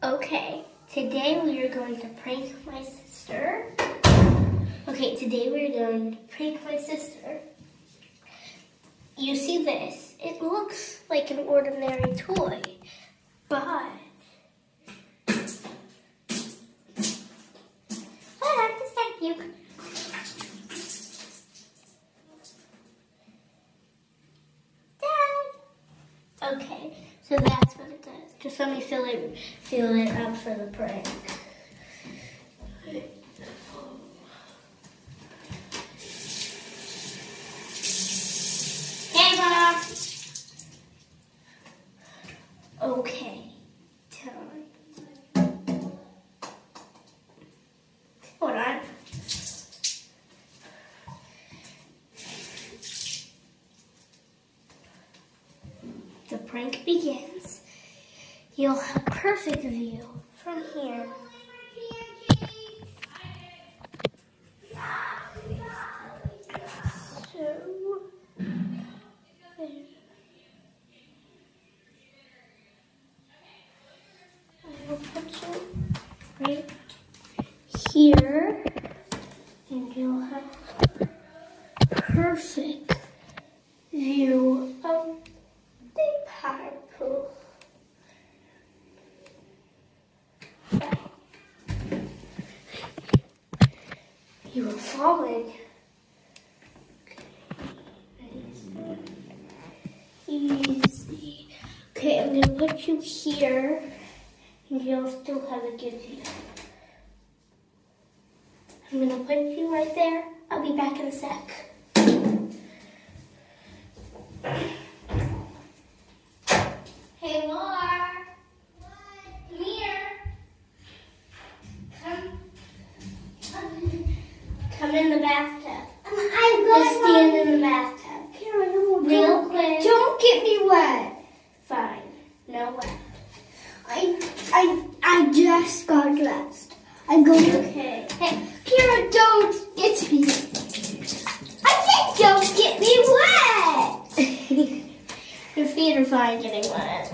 Okay, today we are going to prank my sister. Okay, today we are going to prank my sister. You see this? It looks like an ordinary toy, but... Ah, just thank you. Okay, so that's what it does. Just let me fill it, fill it up for the prank. Hey, Mom. Okay. Prank begins. You'll have perfect view from here. So, right here, and you'll have perfect view Falling. Easy. Okay, I'm gonna put you here, and you'll still have a good view. I'm gonna put you right there. I'll be back in a sec. Hey, Lar. Come here. Come. Come. Come in the bathtub. I'm going Just stand in the bathtub. Kara, no, Real don't, quick. Don't get me wet. Fine. No way. I, I, I just got dressed. I'm going to. Okay. Hey, Keira, don't get me. I said don't get me wet. your feet are fine getting wet.